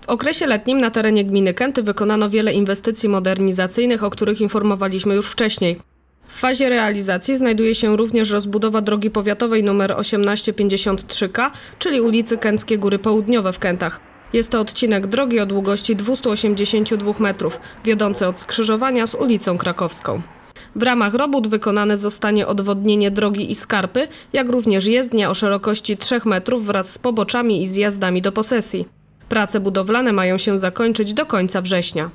W okresie letnim na terenie gminy Kęty wykonano wiele inwestycji modernizacyjnych, o których informowaliśmy już wcześniej. W fazie realizacji znajduje się również rozbudowa drogi powiatowej nr 1853K, czyli ulicy Kęckie Góry Południowe w Kętach. Jest to odcinek drogi o długości 282 metrów, wiodący od skrzyżowania z ulicą Krakowską. W ramach robót wykonane zostanie odwodnienie drogi i skarpy, jak również jezdnia o szerokości 3 metrów wraz z poboczami i zjazdami do posesji. Prace budowlane mają się zakończyć do końca września.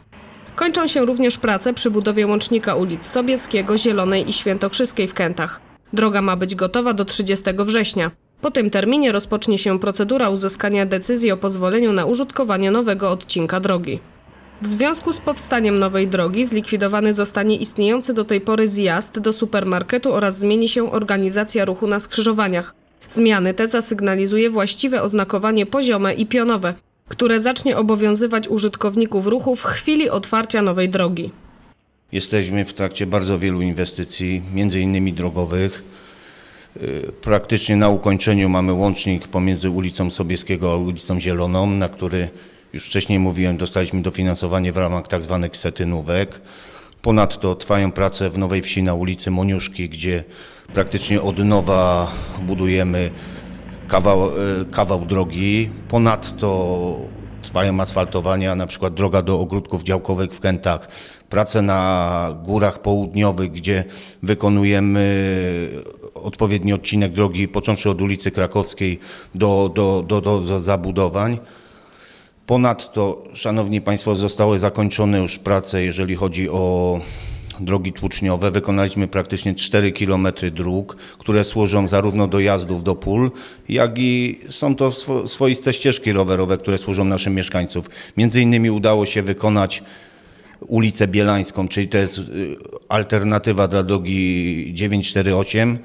Kończą się również prace przy budowie łącznika ulic Sobieskiego, Zielonej i Świętokrzyskiej w Kętach. Droga ma być gotowa do 30 września. Po tym terminie rozpocznie się procedura uzyskania decyzji o pozwoleniu na użytkowanie nowego odcinka drogi. W związku z powstaniem nowej drogi zlikwidowany zostanie istniejący do tej pory zjazd do supermarketu oraz zmieni się organizacja ruchu na skrzyżowaniach. Zmiany te zasygnalizuje właściwe oznakowanie poziome i pionowe, które zacznie obowiązywać użytkowników ruchu w chwili otwarcia nowej drogi. Jesteśmy w trakcie bardzo wielu inwestycji, między innymi drogowych. Y, Praktycznie na ukończeniu mamy łącznik pomiędzy ulicą Sobieskiego a ulicą Zieloną, na który już wcześniej mówiłem, dostaliśmy dofinansowanie w ramach tzw. setynówek. Ponadto trwają prace w Nowej Wsi na ulicy Moniuszki, gdzie praktycznie od nowa budujemy kawał, y, kawał drogi. Ponadto trwają asfaltowania, na przykład droga do ogródków działkowych w Kętach. Prace na górach południowych, gdzie wykonujemy odpowiedni odcinek drogi, począwszy od ulicy Krakowskiej do, do, do, do, do zabudowań. Ponadto, Szanowni Państwo, zostały zakończone już prace, jeżeli chodzi o drogi tłuczniowe. Wykonaliśmy praktycznie 4 km dróg, które służą zarówno do jazdów do pól, jak i są to swo- swoiste ścieżki rowerowe, które służą naszym mieszkańcom. Między innymi udało się wykonać ulicę Bielańską, czyli to jest y, alternatywa dla drogi 948,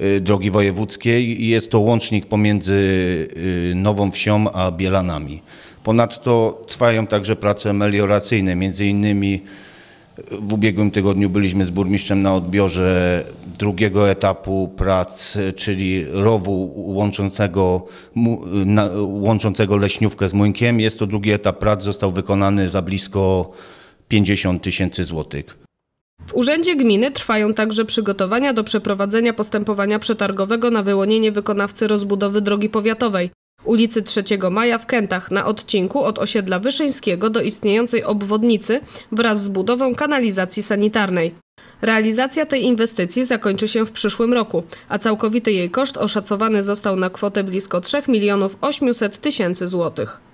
y, drogi wojewódzkiej i jest to łącznik pomiędzy y, Nową Wsią a Bielanami. Ponadto trwają także prace melioracyjne, między innymi w ubiegłym tygodniu byliśmy z burmistrzem na odbiorze drugiego etapu prac, czyli rowu łączącego, łączącego Leśniówkę z Młynkiem. Jest to drugi etap prac, został wykonany za blisko 50 tysięcy złotych. W Urzędzie Gminy trwają także przygotowania do przeprowadzenia postępowania przetargowego na wyłonienie wykonawcy rozbudowy drogi powiatowej ulicy 3 Maja w Kętach na odcinku od osiedla Wyszyńskiego do istniejącej obwodnicy wraz z budową kanalizacji sanitarnej. Realizacja tej inwestycji zakończy się w przyszłym roku, a całkowity jej koszt oszacowany został na kwotę blisko 3 milionów 800 tysięcy złotych.